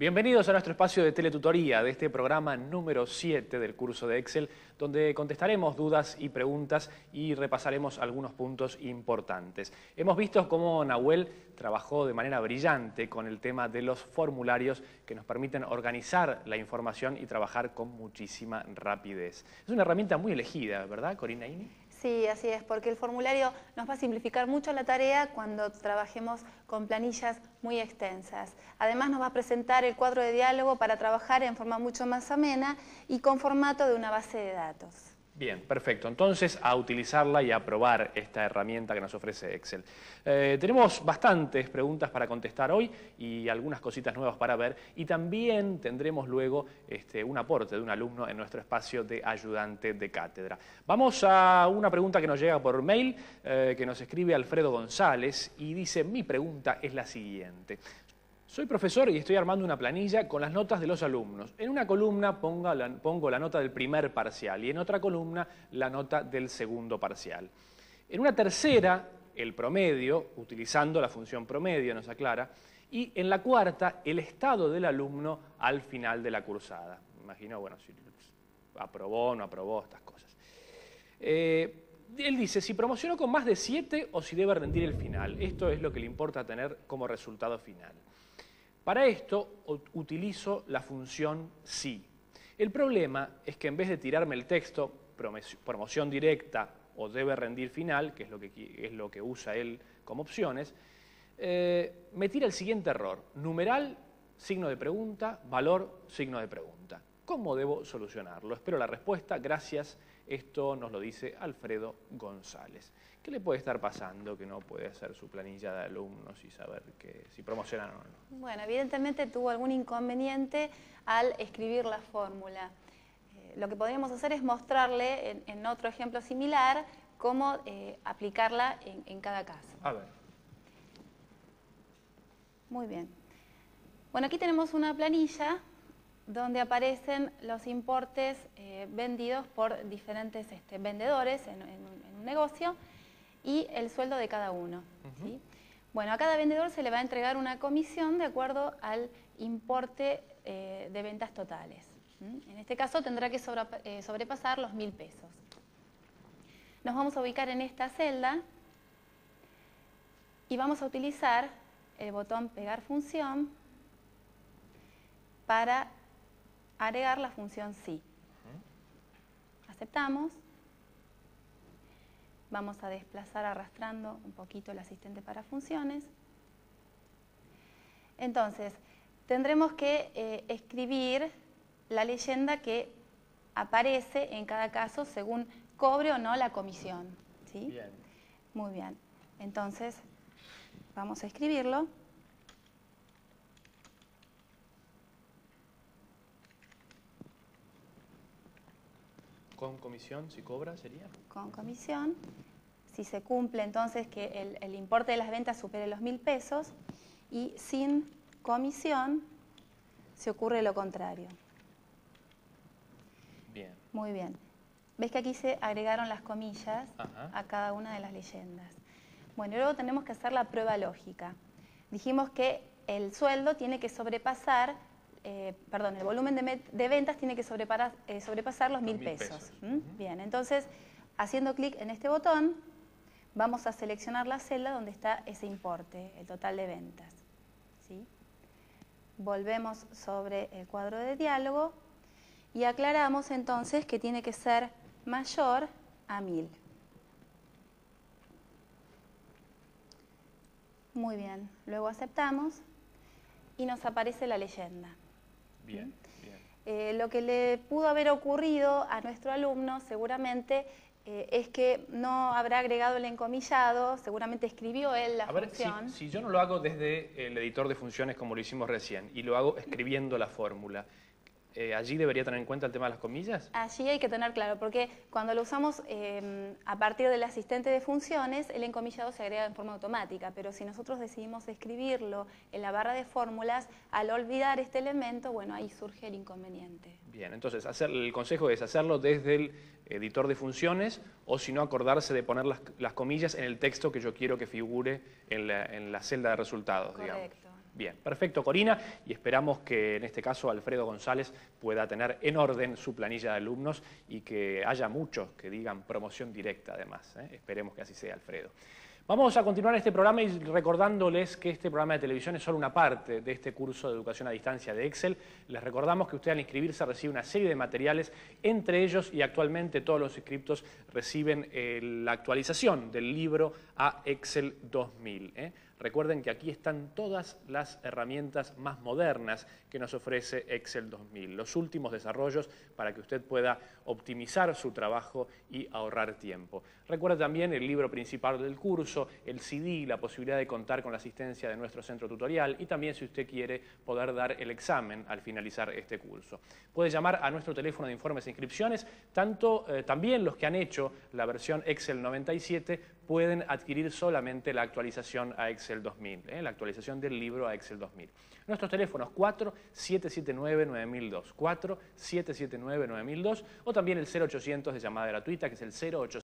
Bienvenidos a nuestro espacio de teletutoría de este programa número 7 del curso de Excel, donde contestaremos dudas y preguntas y repasaremos algunos puntos importantes. Hemos visto cómo Nahuel trabajó de manera brillante con el tema de los formularios que nos permiten organizar la información y trabajar con muchísima rapidez. Es una herramienta muy elegida, ¿verdad, Corina Ini? Sí, así es, porque el formulario nos va a simplificar mucho la tarea cuando trabajemos con planillas muy extensas. Además nos va a presentar el cuadro de diálogo para trabajar en forma mucho más amena y con formato de una base de datos. Bien, perfecto. Entonces, a utilizarla y a probar esta herramienta que nos ofrece Excel. Eh, tenemos bastantes preguntas para contestar hoy y algunas cositas nuevas para ver. Y también tendremos luego este, un aporte de un alumno en nuestro espacio de ayudante de cátedra. Vamos a una pregunta que nos llega por mail, eh, que nos escribe Alfredo González y dice, mi pregunta es la siguiente. Soy profesor y estoy armando una planilla con las notas de los alumnos. En una columna pongo la, nota del primer parcial y en otra columna la nota del segundo parcial. En una tercera, el promedio, utilizando la función promedio, nos aclara, y en la cuarta, el estado del alumno al final de la cursada. imagino, bueno, si aprobó o no aprobó, estas cosas. Eh, él dice si promocionó con más de 7 o si debe rendir el final. Esto es lo que le importa tener como resultado final. Para esto utilizo la función si. El problema es que en vez de tirarme el texto, promoción directa o debe rendir final, que es lo que, es lo que usa él como opciones, eh, me tira el siguiente error. Numeral, signo de pregunta, valor, signo de pregunta. ¿Cómo debo solucionarlo? Espero la respuesta. Gracias. Esto nos lo dice Alfredo González. ¿Qué le puede estar pasando que no puede hacer su planilla de alumnos y saber que, si promocionan o no? Bueno, evidentemente tuvo algún inconveniente al escribir la fórmula. Eh, lo que podríamos hacer es mostrarle en, otro ejemplo similar cómo eh, aplicarla en, cada caso. A ver. Muy bien. Bueno, aquí tenemos una planilla donde aparecen los importes eh, vendidos por diferentes este, vendedores en, un negocio y el sueldo de cada uno. Bueno, a cada vendedor se le va a entregar una comisión de acuerdo al importe eh, de ventas totales. En este caso tendrá que eh, sobrepasar los mil pesos. Nos vamos a ubicar en esta celda y vamos a utilizar el botón pegar función para agregar la función sí. Aceptamos. Vamos a desplazar arrastrando un poquito el asistente para funciones. Entonces, tendremos que eh, escribir la leyenda que aparece en cada caso según cobre o no la comisión. ¿sí? Bien. Muy bien. Entonces, vamos a escribirlo. ¿Con comisión, si cobra, sería? Con comisión. Si se cumple entonces que el, importe de las ventas supere los mil pesos y sin comisión se ocurre lo contrario. Bien. Muy bien. ¿Ves que aquí se agregaron las comillas a cada una de las leyendas? Bueno, luego tenemos que hacer la prueba lógica. Dijimos que el sueldo tiene que sobrepasar eh, perdón, el volumen de, ventas tiene que eh, sobrepasar los mil pesos. Bien, entonces, haciendo clic en este botón, vamos a seleccionar la celda donde está ese importe, el total de ventas. ¿sí? Volvemos sobre el cuadro de diálogo y aclaramos entonces que tiene que ser mayor a mil. Muy bien, luego aceptamos y nos aparece la leyenda. Bien, eh, lo que le pudo haber ocurrido a nuestro alumno seguramente eh, es que no habrá agregado el encomillado, seguramente escribió él la función. si, yo no lo hago desde el editor de funciones como lo hicimos recién y lo hago escribiendo la fórmula, eh, ¿allí debería tener en cuenta el tema de las comillas? Allí hay que tener claro, porque cuando lo usamos em, a partir del asistente de funciones, el encomillado se agrega en forma automática, pero si nosotros decidimos escribirlo en la barra de fórmulas, al olvidar este elemento, bueno, ahí surge el inconveniente. Bien, entonces hacer, el consejo es hacerlo desde el editor de funciones o si no acordarse de poner las, comillas en el texto que yo quiero que figure en la, celda de resultados. Correcto. Bien, perfecto Corina y esperamos que en este caso Alfredo González pueda tener en orden su planilla de alumnos y que haya muchos que digan promoción directa además. ¿eh? Esperemos que así sea Alfredo. Vamos a continuar este programa y recordándoles que este programa de televisión es solo una parte de este curso de educación a distancia de Excel. Les recordamos que usted al inscribirse recibe una serie de materiales, entre ellos y actualmente todos los inscriptos reciben eh, la actualización del libro a Excel 2000. Recuerden que aquí están todas las herramientas más modernas que nos ofrece Excel 2000, los últimos desarrollos para que usted pueda optimizar su trabajo y ahorrar tiempo. Recuerda también el libro principal del curso, el CD, la posibilidad de contar con la asistencia de nuestro centro tutorial y también si usted quiere poder dar el examen al finalizar este curso. Puede llamar a nuestro teléfono de informes e inscripciones, tanto eh, también los que han hecho la versión Excel 97 pueden adquirir solamente la actualización a Excel 2000, ¿eh? la actualización del libro a Excel 2000. Nuestros teléfonos 4-779-9002, 4-779-9002 o también el 0800 de llamada gratuita que es el 0800